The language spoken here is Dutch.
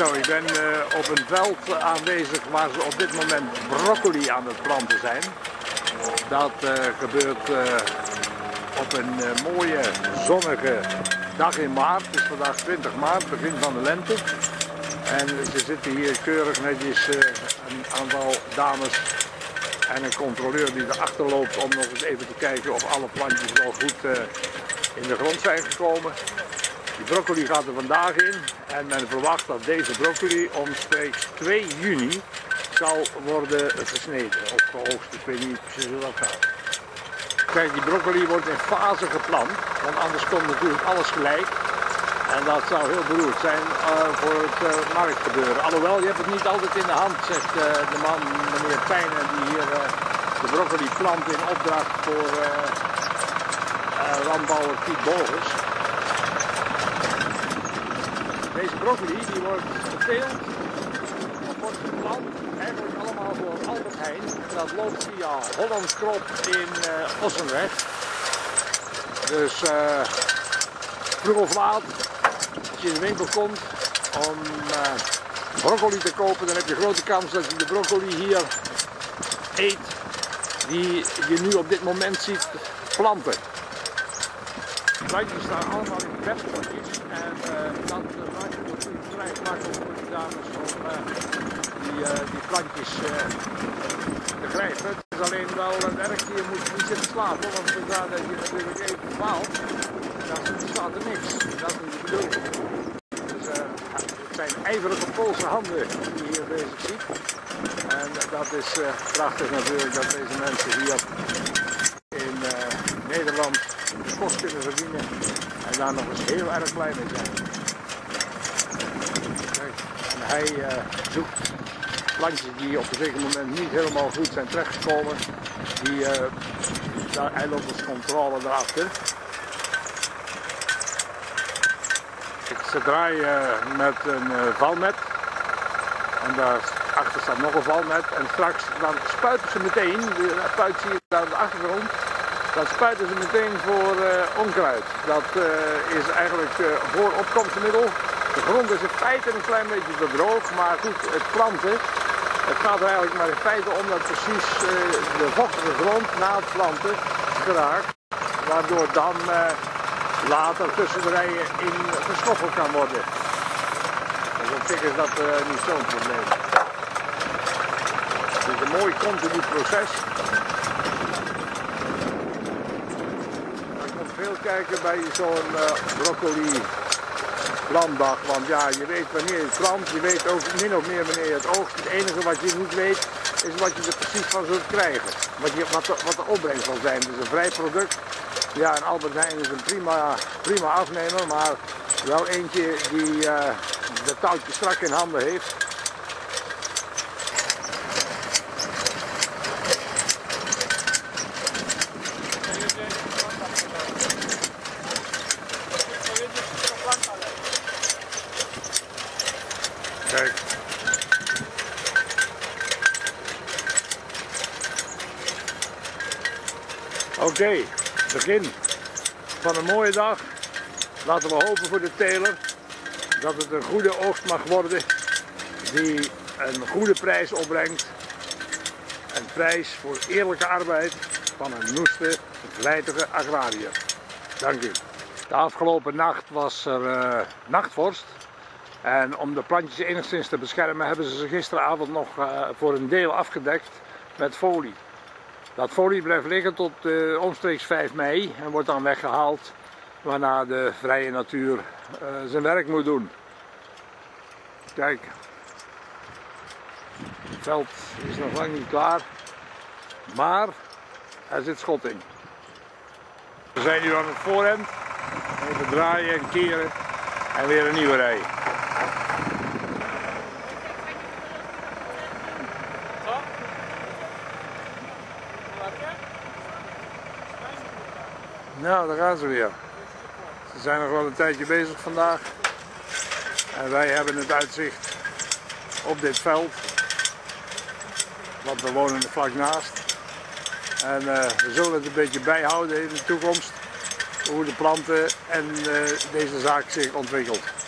Zo, ik ben eh, op een veld aanwezig waar ze op dit moment broccoli aan het planten zijn. Dat eh, gebeurt eh, op een mooie zonnige dag in maart. Het is vandaag 20 maart, begin van de lente. En ze zitten hier keurig netjes een aantal dames en een controleur die erachter loopt om nog eens even te kijken of alle plantjes wel goed in de grond zijn gekomen. Die broccoli gaat er vandaag in en men verwacht dat deze broccoli omstreeks 2 juni zal worden gesneden of geoogst. Ik weet niet precies hoe dat. Kijk, die broccoli wordt in fase geplant, want anders komt natuurlijk alles gelijk. En dat zou heel beroerd zijn eh, voor het uh, marktgebeuren. Alhoewel, je hebt het niet altijd in de hand, zegt uh, de man, meneer Pijnen, die hier de broccoli plant in opdracht voor landbouwer Piet Bogers. Deze broccoli die wordt geteeld, wordt geplant, eigenlijk allemaal door Albert Heijn. Dat loopt via Hollands Krop in Ossenweg. Dus vroeg of laat als je in de winkel komt om uh, broccoli te kopen, dan heb je grote kans dat je de broccoli hier eet die je nu op dit moment ziet planten. Plantjes staan allemaal in perspotjes en uh, dat maakt het natuurlijk vrij makkelijk voor de dames om uh, die, plantjes te grijpen. Het is alleen wel werk, je moet niet zitten slapen, want zodra dat je natuurlijk even faalt, dan staat er niks. Dat is niet de bedoeling. Dus, het zijn ijverige Poolse handen die je hier bezig ziet. En dat is prachtig natuurlijk dat deze mensen hier in Nederland de kost kunnen daar nog eens heel erg blij mee zijn. En hij zoekt plantjes die op een zeker moment niet helemaal goed zijn terechtgekomen. Die, daar, hij loopt als controle erachter. Ze draaien met een valnet. En daarachter staat nog een valnet. En straks dan spuiten ze meteen, de spuit zie je daar aan de achtergrond. Dan spuiten ze meteen voor uh, onkruid. Dat uh, is eigenlijk uh, voor opkomstmiddel. De grond is in feite een klein beetje verdroogd, maar goed, het planten. Het gaat er eigenlijk maar in feite om dat precies de vochtige grond na het planten geraakt. Waardoor dan later tussen de rijen in gestoffeld kan worden. Dus op zich is dat niet zo'n probleem. Het is een mooi continu proces. Je moet veel kijken bij zo'n uh, broccoli plantdag, want ja, je weet wanneer het plant, je weet ook min of meer wanneer het oogst. Het enige wat je niet weet, is wat je er precies van zult krijgen. Wat, je, wat, de, wat de opbrengst zal zijn. Het is een vrij product. Ja, en Albert Heijn is een prima, prima afnemer, maar wel eentje die uh, de touwtje strak in handen heeft. Kijk. Oké, begin van een mooie dag. Laten we hopen voor de teler dat het een goede oogst mag worden die een goede prijs opbrengt. Een prijs voor eerlijke arbeid van een noeste, vlijtige agrariër. Dank u. De afgelopen nacht was er uh, nachtvorst. En om de plantjes enigszins te beschermen hebben ze ze gisteravond nog uh, voor een deel afgedekt met folie. Dat folie blijft liggen tot uh, omstreeks 5 mei en wordt dan weggehaald waarna de vrije natuur uh, zijn werk moet doen. Kijk, het veld is nog lang niet klaar, maar er zit schot in. We zijn nu aan het voorhand, even draaien en keren en weer een nieuwe rij. Nou, daar gaan ze weer. Ze zijn nog wel een tijdje bezig vandaag. En wij hebben het uitzicht op dit veld. Want we wonen er vlak naast. En uh, we zullen het een beetje bijhouden in de toekomst. Hoe de planten en uh, deze zaak zich ontwikkelt.